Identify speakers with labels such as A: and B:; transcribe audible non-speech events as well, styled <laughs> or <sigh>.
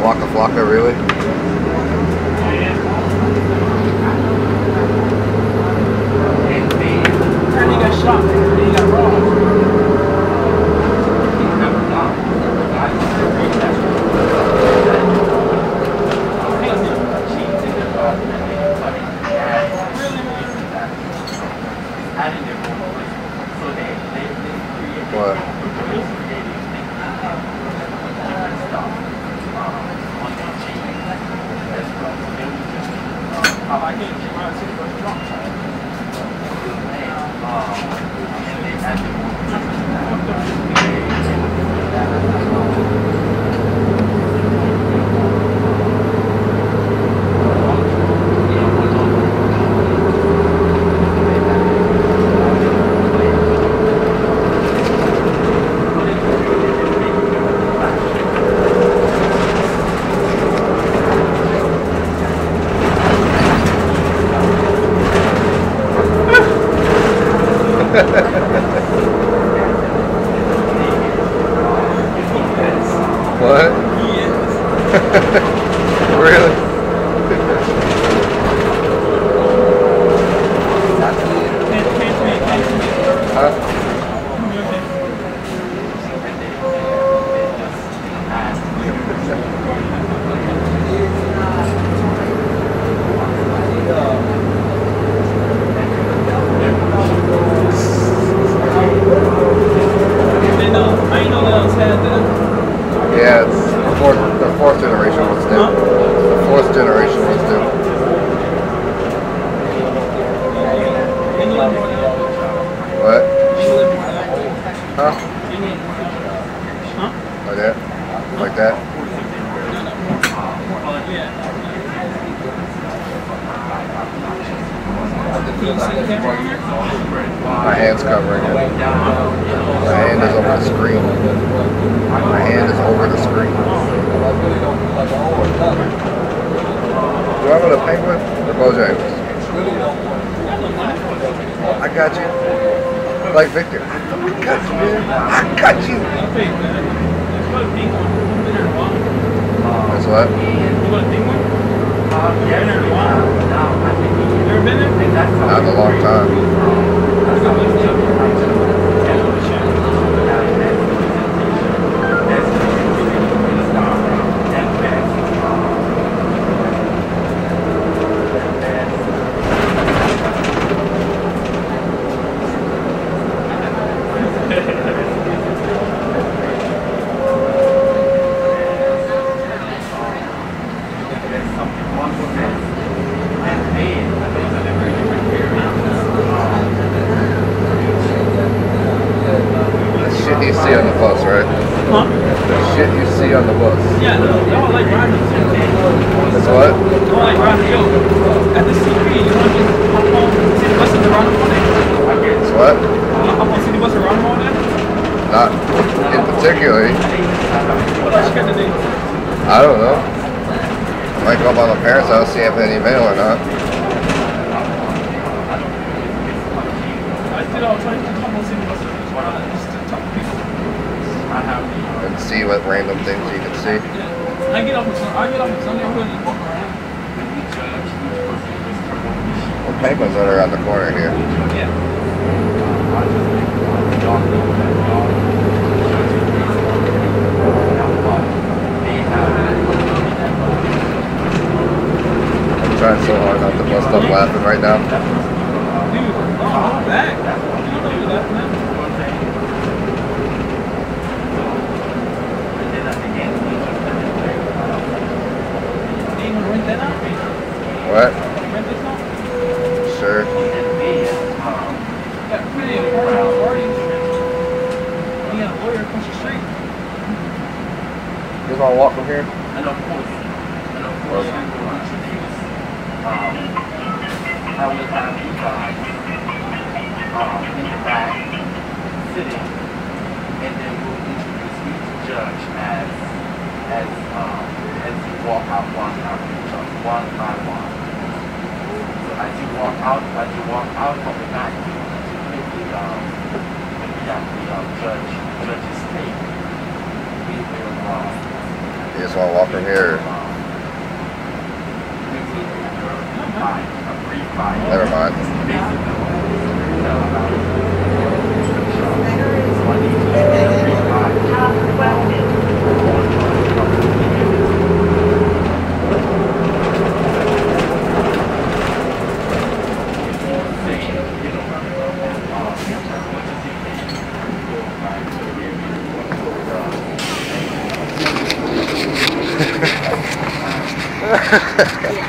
A: Waka Flocka, really? <laughs> really? Huh?
B: Then, uh, I ain't know that I was had that.
A: Yeah, it's the fourth, the fourth generation was due.
B: Huh?
A: The fourth generation was due.
B: And you live more than that.
A: What? Huh?
B: Huh?
A: Like that? Like that? My hand's covering it. My hand is over the screen. My hand is over the screen. Do I want a penguin or Bojangles? I got you. Like Victor. I got you, man. I got you. That's what?
B: You got a pink one? You've been there a while. You ever been there?
A: Not in a long time. The shit you see on the bus, right?
B: Huh?
A: The shit you see on the bus.
B: Yeah, no, y'all like riding.
A: That's what?
B: Y'all like riding yo. At the CP, you want to just hop on city bus and ride all day?
A: That's what?
B: Uh, you want to hop on city bus and ride all day?
A: Not in particular.
B: What else you got do?
A: I don't know. I might go by my parents' house, see if they have any mail or not.
B: I did all the time. Just hop on city bus and just ride just to talk to people.
A: And see what random things you can see.
B: I get off on I get on Sunday. Walk around.
A: Penguins that are around the corner here.
B: Yeah.
A: I'm trying so hard not to bust up laughing right now.
B: Dude, oh, I'm back. You don't know you're laughing at. You ain't gonna rent that out?
A: What?
B: Rent this out?
A: Sure.
B: Got plenty of parties. parties. You got a lawyer across the street.
A: You want to walk from here?
C: And of course, and of course, um, I will have you guys um, in the back sitting, and then we'll introduce each judge as as um, as you walk out one after each other, one by one. So as you walk out, as you walk out from the back, with the um, the, uh, the uh, judge judge's table, we will um,
A: You just want to walk from here? Never mind. yeah. <laughs>